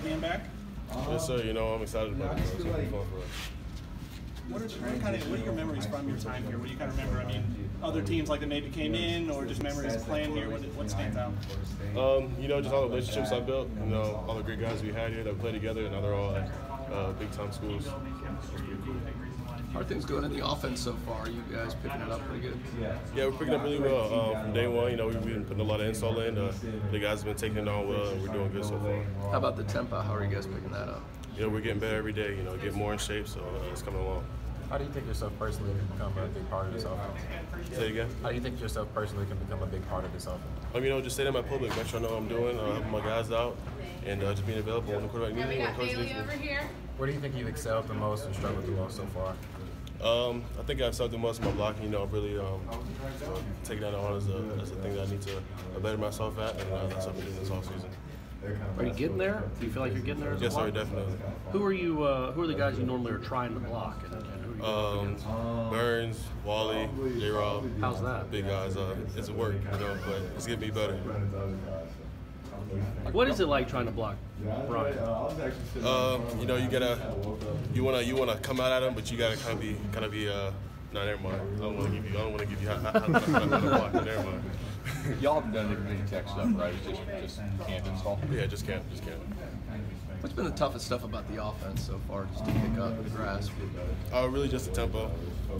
feel being back? Yes, sir. You know, I'm excited about it. It's gonna be fun for us. What are, what kind of what are your memories from your time here? What do you kind of remember? I mean, other teams like that maybe came in, or just memories of playing here. What, what stands out? Um, you know, just all the relationships I built. You know, all the great guys we had here that played together, and now they're all at uh, big time schools. It's. How are things going in the offense so far? You guys picking it up pretty good? Yeah, we're picking up really well um, from day one. You know, we've been putting a lot of install in. Uh, the guys have been taking it on well, and we're doing good so far. How about the tempo? How are you guys picking that up? You know, we're getting better every day. You know, get more in shape, so uh, it's coming along. How do you think yourself personally can become a big part of this offense? Say it again. How do you think yourself personally can become a big part of this offense? Um, you know, just stay in my public, make sure I know what I'm doing, uh, helping my guys out, and uh, just being available when the quarterback needs And we got coach Bailey over here. Where do you think you've excelled the most and struggled the most so far? Um, I think I've the most in my blocking. You know, I'm really um, you know, taking that on as a, as a thing that I need to better myself at, and uh, that's doing this offseason. Are you getting there? Do you feel like you're getting there? As a Yes, sir, definitely. Who are you? Uh, who are the guys you normally are trying to block? And, and who are you Um? Burns, Wally, J. Rob. How's that? Big guys. Uh, it's a work, you know, but it's getting me better. What is it like trying to block Brian? Um, you know, you gotta, you wanna, you wanna come out at him, but you gotta kind of be, kind of be. Uh, no, never mind. I don't want to give you. I don't want to give you. How, how, how, how, how to block it. Never mind. Y'all haven't done any really tech stuff, right? It's just just camp install. Yeah, just can't, just can't. What's been the toughest stuff about the offense so far, just to pick up the grasp? Uh, really just the tempo.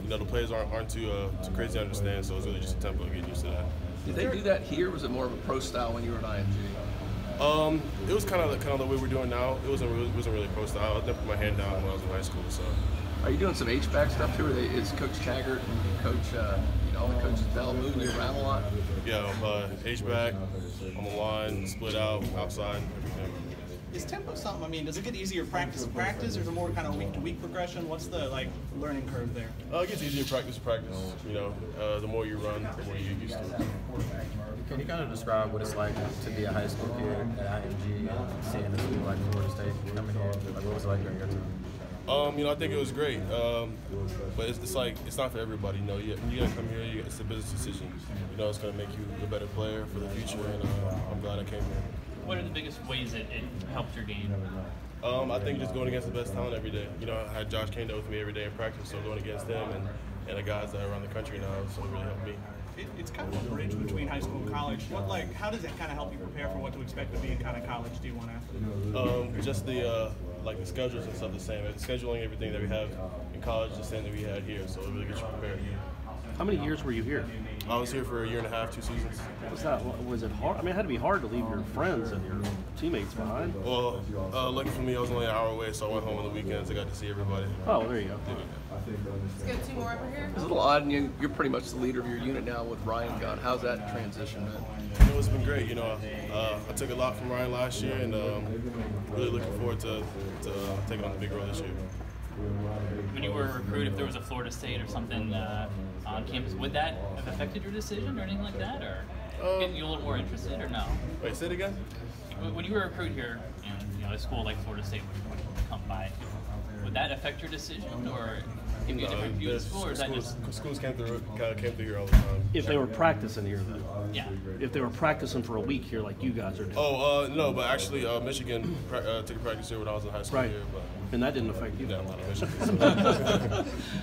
You know, the players aren't, aren't too uh, too crazy to understand, so it's really just the tempo getting used to that. Did they do that here? Was it more of a pro style when you were at IMG? Um, it was kind of kind of the way we're doing now. It wasn't really, it wasn't really pro style. I never put my hand down when I was in high school, so. Are you doing some H-back stuff too? Or they, is Coach Taggart and Coach, uh, you know, all the coaches Bell moving you around a lot? Yeah, I'm uh, H back, on the line, split out, outside, everything. Is tempo something? I mean, does it get easier practice to practice, or is it more kind of week to week progression? What's the like learning curve there? Uh, it gets easier practice to practice. You know, uh, the more you run, the more you get used to it. Can you kind of describe what it's like to be a high school kid at IMG and seeing a school like Florida State coming here? Like, what was it like during your time? Um, you know, I think it was great, um, but it's, it's like it's not for everybody. You know, you, you gotta come here. You, it's a business decision. You know, it's gonna make you a better player for the future, and uh, I'm glad I came here. What are the biggest ways that it helped your game? Um, I think just going against the best talent every day. You know, I had Josh Kaindoh with me every day in practice, so going against them and, and the guys that are around the country now, so it really helped me. It, it's kind of a bridge between high school and college. What like how does it kind of help you prepare for what to expect to be in kind of college D1 athlete? Um, just the uh, like the schedules and stuff the same. Scheduling everything that we have in college the same that we had here, so it really gets you prepared. How many years were you here? I was here for a year and a half, two seasons. Was that was it hard? I mean, it had to be hard to leave your friends and your teammates behind. Well, uh, lucky for me, I was only an hour away, so I went home on the weekends. I got to see everybody. Oh, there you go. Let's go two more over here. It's a little odd, and you, you're pretty much the leader of your unit now with Ryan gone. How's that transition been? You know, it's been great. You know, uh, I took a lot from Ryan last year, and um, really looking forward to, to uh, taking on the big role this year. When you were a recruit, if there was a Florida State or something uh, on campus, would that have affected your decision or anything like that, or Um, get you a little more interested, or no? Wait, say it again. When when you were a recruit here, and you know, a school like Florida State would, would come by, would that affect your decision, or give you a different view of school, or is that schools, just schools came through, kind of came through here all the time. If they were practicing here, though. yeah? If they were practicing for a week here, like you guys are doing, Oh, uh, no, but actually, uh, Michigan uh, took a practice here when I was in high school right? here, but And that didn't affect you. yeah, I'm not a Michigan. So.